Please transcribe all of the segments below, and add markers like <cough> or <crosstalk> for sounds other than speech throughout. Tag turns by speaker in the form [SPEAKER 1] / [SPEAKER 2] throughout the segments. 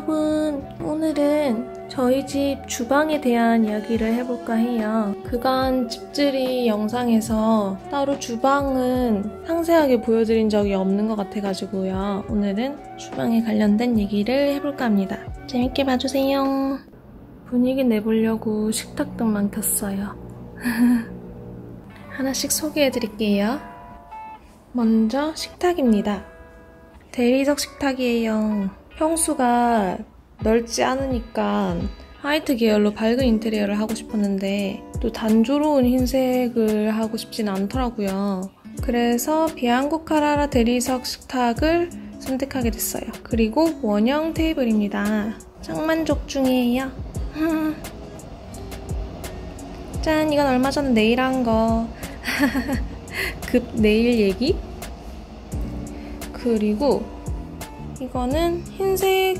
[SPEAKER 1] 여러분, 오늘은 저희 집 주방에 대한 이야기를 해볼까 해요. 그간 집들이 영상에서 따로 주방은 상세하게 보여드린 적이 없는 것 같아가지고요. 오늘은 주방에 관련된 얘기를 해볼까 합니다. 재밌게 봐주세요. 분위기 내보려고 식탁등만 켰어요. <laughs> 하나씩 소개해드릴게요. 먼저 식탁입니다. 대리석 식탁이에요. 평수가 넓지 않으니까 화이트 계열로 밝은 인테리어를 하고 싶었는데 또 단조로운 흰색을 하고 싶진 않더라고요. 그래서 비앙코 카라라 대리석 식탁을 선택하게 됐어요. 그리고 원형 테이블입니다. 짱만족 중이에요. <laughs> 짠, 이건 얼마 전에 네일 한 거. <laughs> 급 네일 얘기? 그리고 이거는 흰색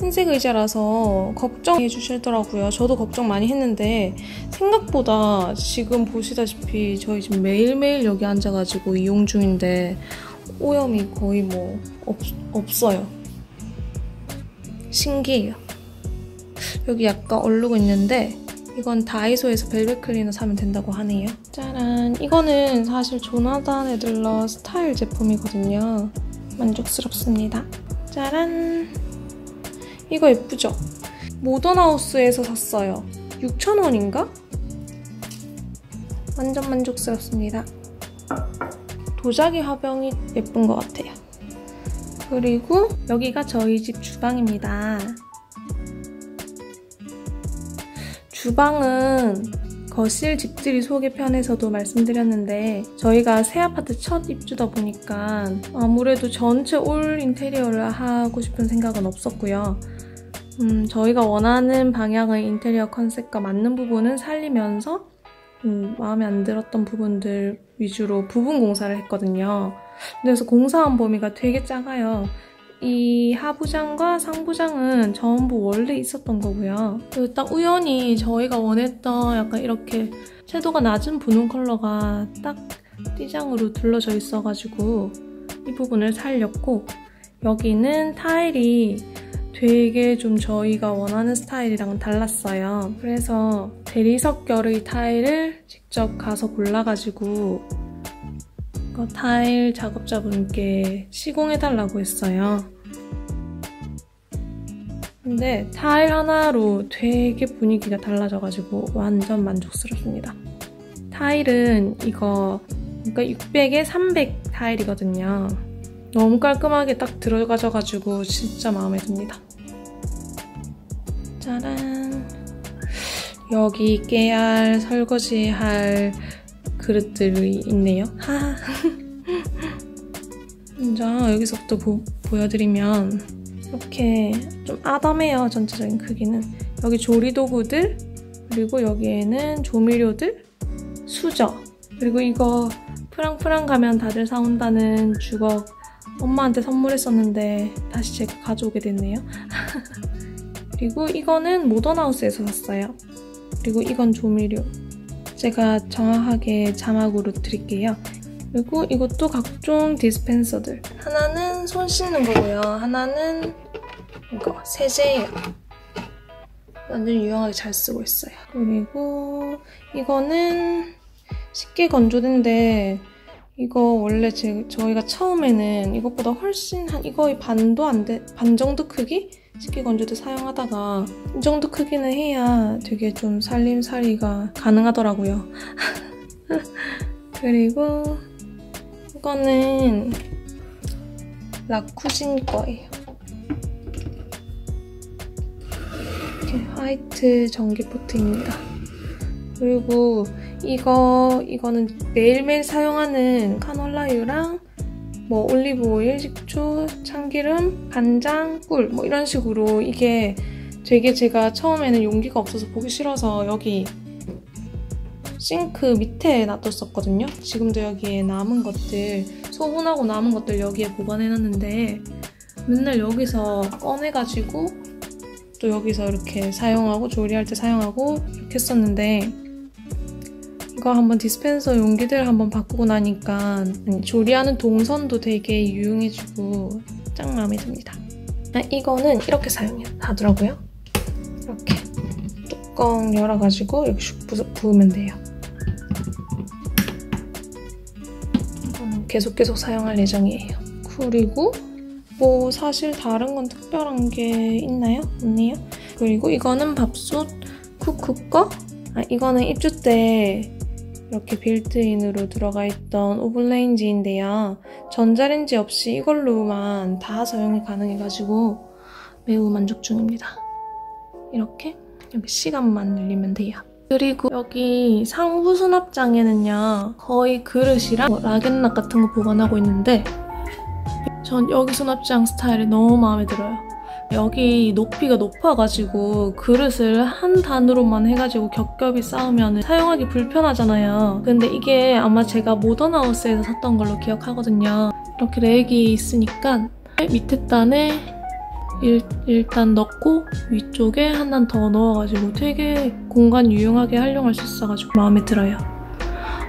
[SPEAKER 1] 흰색 의자라서 걱정해 주시더라고요. 저도 걱정 많이 했는데 생각보다 지금 보시다시피 저희 지금 매일매일 여기 앉아가지고 이용 중인데 오염이 거의 뭐 없, 없어요. 신기해요. 여기 약간 얼룩 있는데 이건 다이소에서 벨벳 클리너 사면 된다고 하네요. 짜란! 이거는 사실 조나단 에들러 스타일 제품이거든요. 만족스럽습니다. 짜란! 이거 예쁘죠? 모던하우스에서 샀어요. 6,000원인가? 완전 만족스럽습니다. 도자기 화병이 예쁜 것 같아요. 그리고 여기가 저희 집 주방입니다. 주방은 거실 집들이 소개 편에서도 말씀드렸는데 저희가 새 아파트 첫 입주다 보니까 아무래도 전체 올 인테리어를 하고 싶은 생각은 없었고요. 음, 저희가 원하는 방향의 인테리어 컨셉과 맞는 부분은 살리면서 음, 마음에 안 들었던 부분들 위주로 부분 공사를 했거든요. 그래서 공사한 범위가 되게 작아요. 이 하부장과 상부장은 전부 원래 있었던 거고요. 그리고 딱 우연히 저희가 원했던 약간 이렇게 채도가 낮은 분홍 컬러가 딱 띠장으로 둘러져 있어가지고 이 부분을 살렸고 여기는 타일이 되게 좀 저희가 원하는 스타일이랑 달랐어요. 그래서 대리석 결의 타일을 직접 가서 골라가지고 타일 작업자분께 시공해달라고 했어요. 근데 타일 하나로 되게 분위기가 달라져가지고 완전 만족스럽습니다. 타일은 이거 그러니까 600에 300 타일이거든요. 너무 깔끔하게 딱 들어가져가지고 진짜 마음에 듭니다. 짜란 여기 깨알 설거지할 그릇들이 있네요. 하하 먼저 <laughs> 여기서부터 보, 보여드리면 이렇게 좀 아담해요, 전체적인 크기는. 여기 조리도구들, 그리고 여기에는 조미료들, 수저, 그리고 이거 프랑프랑 가면 다들 사온다는 주걱 엄마한테 선물했었는데 다시 제가 가져오게 됐네요. <laughs> 그리고 이거는 모던하우스에서 샀어요. 그리고 이건 조미료. 제가 정확하게 자막으로 드릴게요. 그리고 이것도 각종 디스펜서들. 하나는 손 씻는 거고요. 하나는 이거 세제예요. 완전 유용하게 잘 쓰고 있어요. 그리고 이거는 쉽게 건조된데 이거 원래 제, 저희가 처음에는 이것보다 훨씬 한 이거의 반도 안 돼, 반 정도 크기? 쉽게 건조대 사용하다가 이 정도 크기는 해야 되게 좀 살림살이가 가능하더라고요. <laughs> 그리고 이거는 라쿠진 거예요. 이렇게 화이트 전기포트입니다. 그리고 이거, 이거는 매일매일 사용하는 카놀라유랑 뭐 올리브 오일, 식초, 참기름, 간장, 꿀 뭐 이런 식으로 이게 되게 제가 처음에는 용기가 없어서 보기 싫어서 여기 싱크 밑에 놔뒀었거든요. 지금도 여기에 남은 것들, 소분하고 남은 것들 여기에 보관해놨는데 맨날 여기서 꺼내가지고 또 여기서 이렇게 사용하고 조리할 때 사용하고 이렇게 했었는데 이거 한번 디스펜서 용기들 한번 바꾸고 나니까 조리하는 동선도 되게 유용해지고 짱 마음에 듭니다. 아, 이거는 이렇게 사용하더라고요. 이렇게 뚜껑 열어가지고 여기 슉 부으면 돼요. 계속 계속 사용할 예정이에요. 그리고 뭐 사실 다른 건 특별한 게 있나요? 없네요. 그리고 이거는 밥솥 쿠쿠 거? 아, 이거는 입주 때 이렇게 빌트인으로 들어가 있던 오븐레인지인데요. 전자레인지 없이 이걸로만 다 사용이 가능해가지고 매우 만족 중입니다. 이렇게 여기 시간만 늘리면 돼요. 그리고 여기 상부 수납장에는요 거의 그릇이랑 뭐 라겐락 같은 거 보관하고 있는데 전 여기 수납장 스타일이 너무 마음에 들어요. 여기 높이가 높아가지고 그릇을 한 단으로만 해가지고 겹겹이 쌓으면 사용하기 불편하잖아요. 근데 이게 아마 제가 모던하우스에서 샀던 걸로 기억하거든요. 이렇게 렉이 있으니까 밑에 단에 일, 일단 넣고 위쪽에 한 단 더 넣어가지고 되게 공간 유용하게 활용할 수 있어가지고 마음에 들어요.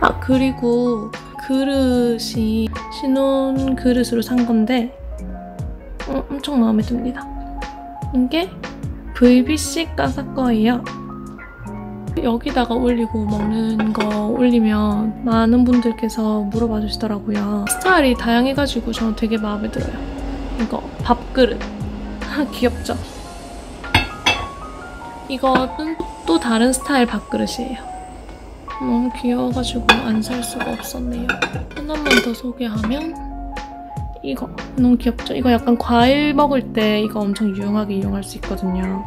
[SPEAKER 1] 아 그리고 그릇이 신혼 그릇으로 산 건데 어, 엄청 마음에 듭니다. 이게 VBC 까사 거예요. 여기다가 올리고 먹는 거 올리면 많은 분들께서 물어봐 주시더라고요. 스타일이 다양해가지고 저는 되게 마음에 들어요. 이거 밥그릇. 귀엽죠? 이거는 또 다른 스타일 밥그릇이에요. 너무 귀여워가지고 안 살 수가 없었네요. 하나만 더 소개하면 이거 너무 귀엽죠? 이거 약간 과일 먹을 때 이거 엄청 유용하게 이용할 수 있거든요.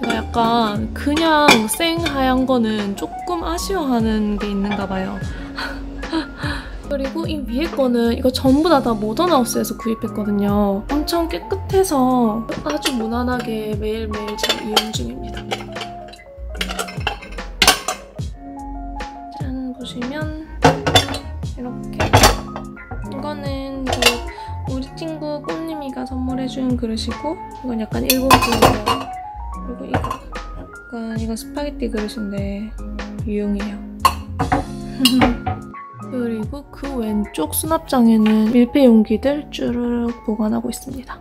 [SPEAKER 1] 제가 약간 그냥 생 하얀 거는 조금 아쉬워하는 게 있는가 봐요. <laughs> 그리고 이 위에 거는 이거 전부 다, 다 모던하우스에서 구입했거든요. 엄청 깨끗해서 아주 무난하게 매일매일 잘 이용 중입니다. 해준 그릇이고 이건 약간 일본 그릇이에요. 그리고 이거 약간 이거 스파게티 그릇인데 유용해요. <laughs> 그리고 그 왼쪽 수납장에는 밀폐 용기들 쭈르륵 보관하고 있습니다.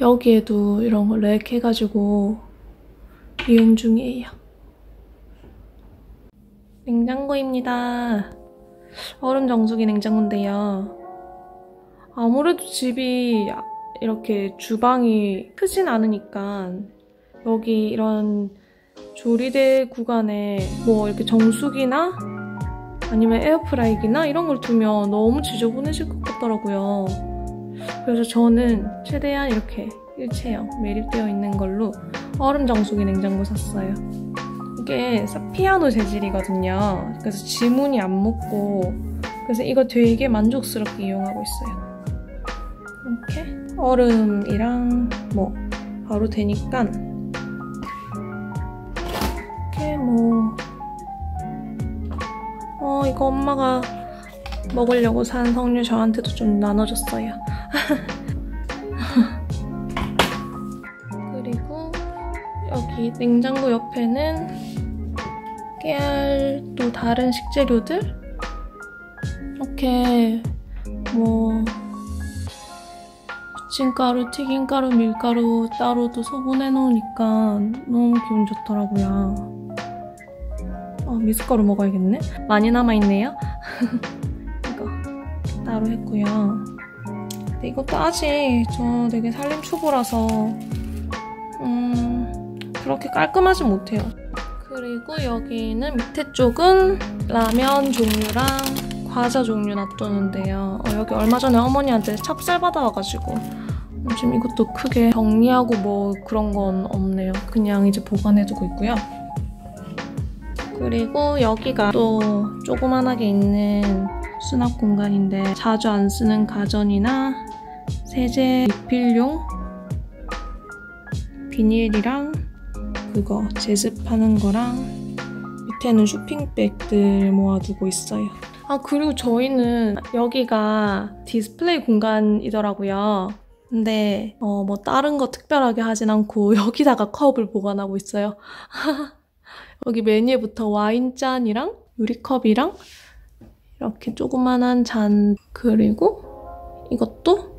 [SPEAKER 1] 여기에도 이런 거 rack 해가지고 이용 중이에요. 냉장고입니다. 얼음 정수기 냉장고인데요. 아무래도 집이 이렇게 주방이 크진 않으니까 여기 이런 조리대 구간에 뭐 이렇게 정수기나 아니면 에어프라이기나 이런 걸 두면 너무 지저분해질 것 같더라고요. 그래서 저는 최대한 이렇게 일체형 매립되어 있는 걸로 얼음 정수기 냉장고 샀어요. 이게 사피아노 재질이거든요. 그래서 지문이 안 묻고 그래서 이거 되게 만족스럽게 이용하고 있어요. 이렇게 얼음이랑 뭐 바로 되니까 이렇게 뭐 어, 이거 엄마가 먹으려고 산 석류 저한테도 좀 나눠줬어요. <laughs> 그리고 여기 냉장고 옆에는 깨알 또 다른 식재료들 이렇게 뭐 부침가루, 튀김가루, 밀가루 따로도 소분해 놓으니까 너무 기분 좋더라고요. 아, 미숫가루 먹어야겠네? 많이 남아있네요? <laughs> 이거 따로 했고요. 근데 이것도 아직 저 되게 살림 초보라서 음, 그렇게 깔끔하지 못해요. 그리고 여기는 밑에 쪽은 라면 종류랑 과자 종류 놔두는데요. 어, 여기 얼마 전에 어머니한테 찹쌀 받아와가지고 지금 이것도 크게 정리하고 뭐 그런 건 없네요. 그냥 이제 보관해두고 있고요. 그리고 여기가 또 조그만하게 있는 수납 공간인데 자주 안 쓰는 가전이나 세제 리필용 비닐이랑 그거 제습하는 거랑 밑에는 쇼핑백들 모아두고 있어요. 아 그리고 저희는 여기가 디스플레이 공간이더라고요. 근데 어, 뭐 다른 거 특별하게 하진 않고 <laughs> 여기다가 컵을 보관하고 있어요. <laughs> 여기 메뉴부터 와인잔이랑 유리컵이랑 이렇게 조그만한 잔 그리고 이것도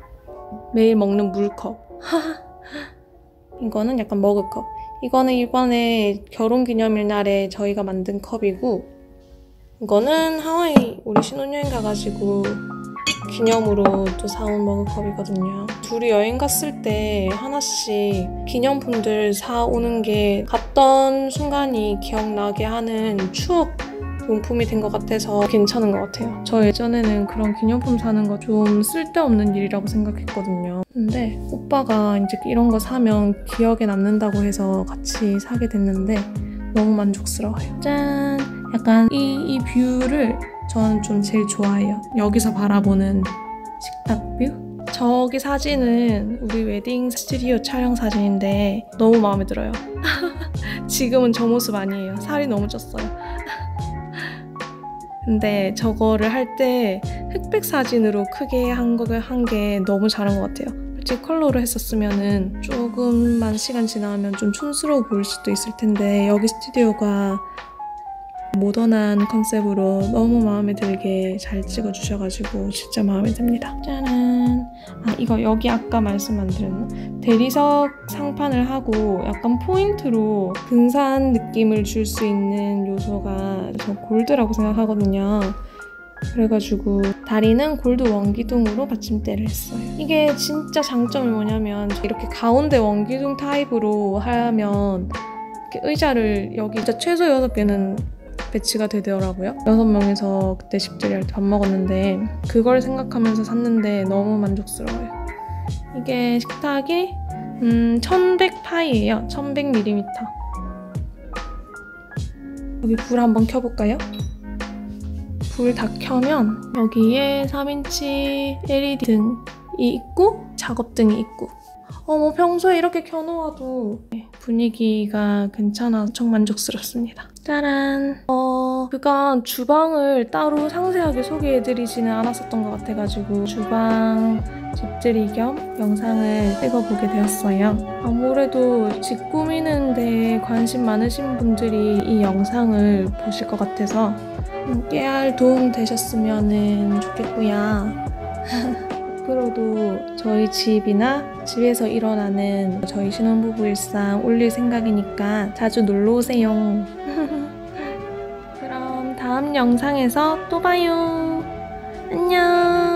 [SPEAKER 1] 매일 먹는 물컵 <laughs> 이거는 약간 머그컵 이거는 이번에 결혼기념일 날에 저희가 만든 컵이고 이거는 하와이 우리 신혼여행 가가지고 기념으로 또 사온 머그컵이거든요. 둘이 여행 갔을 때 하나씩 기념품들 사오는 게 갔던 순간이 기억나게 하는 추억 용품이 된 것 같아서 괜찮은 것 같아요. 저 예전에는 그런 기념품 사는 거 좀 쓸데없는 일이라고 생각했거든요. 근데 오빠가 이제 이런 거 사면 기억에 남는다고 해서 같이 사게 됐는데 너무 만족스러워요. 짠! 약간 이, 이 view를 저는 좀 제일 좋아해요. 여기서 바라보는 식탁 view? 저기 사진은 우리 웨딩 스튜디오 촬영 사진인데 너무 마음에 들어요. <laughs> 지금은 저 모습 아니에요. 살이 너무 쪘어요. 근데 저거를 할 때 흑백 사진으로 크게 한 거를 한 게 너무 잘한 것 같아요. 솔직히 컬러로 했었으면은 조금만 시간 지나면 좀 촌스러워 보일 수도 있을 텐데 여기 스튜디오가 모던한 컨셉으로 너무 마음에 들게 잘 찍어주셔가지고 진짜 마음에 듭니다. 짜란! 아 이거 여기 아까 말씀 안 드렸나? 대리석 상판을 하고 약간 포인트로 근사한 느낌을 줄 수 있는 요소가 저 골드라고 생각하거든요. 그래가지고 다리는 골드 원기둥으로 받침대를 했어요. 이게 진짜 장점이 뭐냐면 이렇게 가운데 원기둥 타입으로 하면 의자를 여기 진짜 최소 6개는 배치가 되더라고요. 여섯 명이서 그때 집들이 할때 밥 먹었는데 그걸 생각하면서 샀는데 너무 만족스러워요. 이게 식탁이 음, 1100파이예요. 1100mm. 여기 불 한번 켜볼까요? 불 다 켜면 여기에 3인치 LED 등이 있고 작업등이 있고 어 뭐 평소에 이렇게 켜놓아도 분위기가 괜찮아 엄청 만족스럽습니다. 짜란! 어, 그간 주방을 따로 상세하게 소개해드리지는 않았었던 것 같아가지고 주방 집들이 겸 영상을 찍어보게 되었어요. 아무래도 집 꾸미는 데 관심 많으신 분들이 이 영상을 보실 것 같아서 깨알 도움 되셨으면 좋겠고요. <laughs> 앞으로도 저희 집이나 집에서 일어나는 저희 신혼부부 일상 올릴 생각이니까 자주 놀러 오세요. 영상에서 또 봐요. 안녕.